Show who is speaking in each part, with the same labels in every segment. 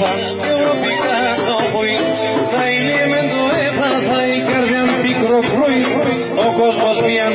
Speaker 1: έπαθα Ευρώπη κάτω πρωί. Να ηλίε μεν το έπαθα Η καρδιά μου πικρό πρωί Ο κόσμος μια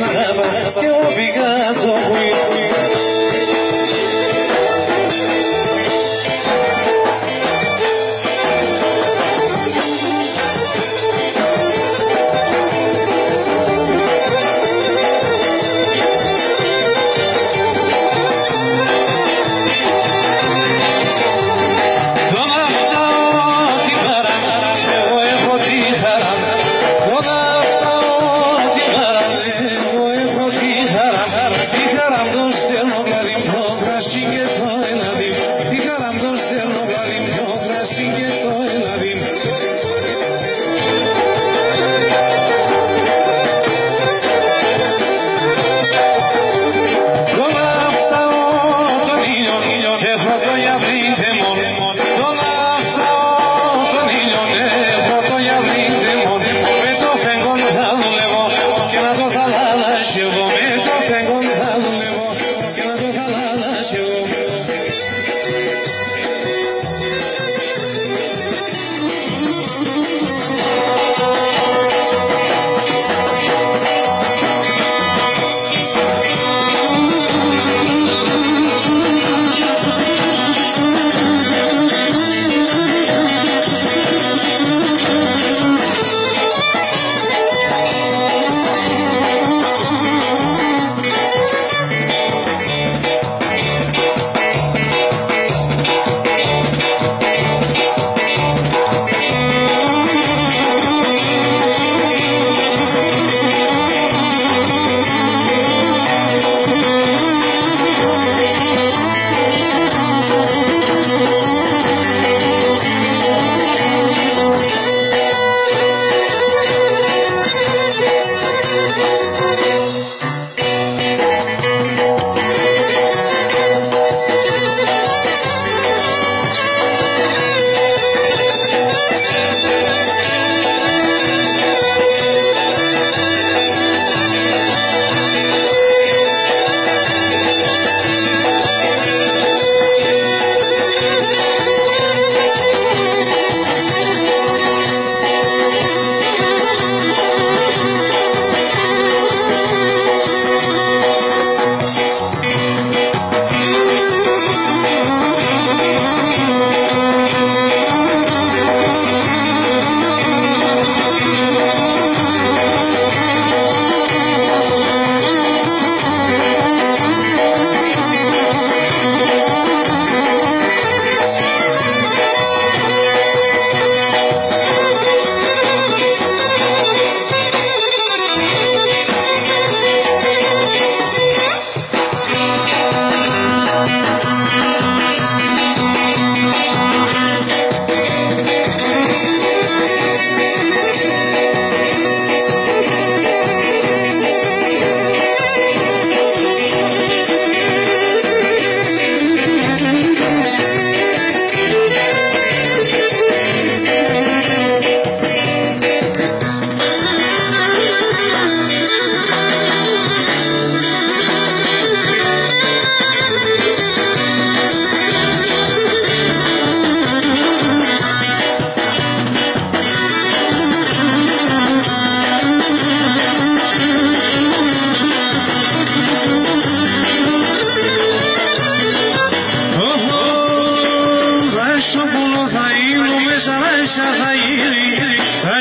Speaker 1: nothing to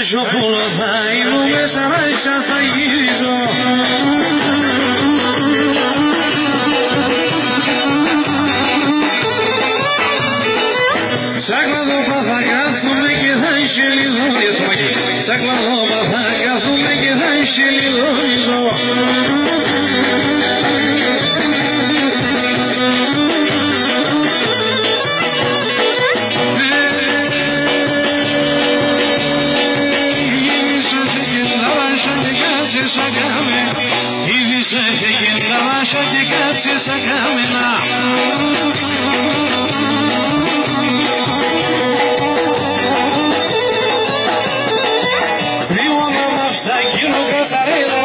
Speaker 1: اشوف الخير بسرش خيزه Sagrado papagazo me queda enchelido de sueño Sagrado papagazo me queda enchelido de sueño Σαγαμε μη σε φύγει, θα μα χαθεί κατ' σε σ' αγκάμινα. Πει ο μόνο.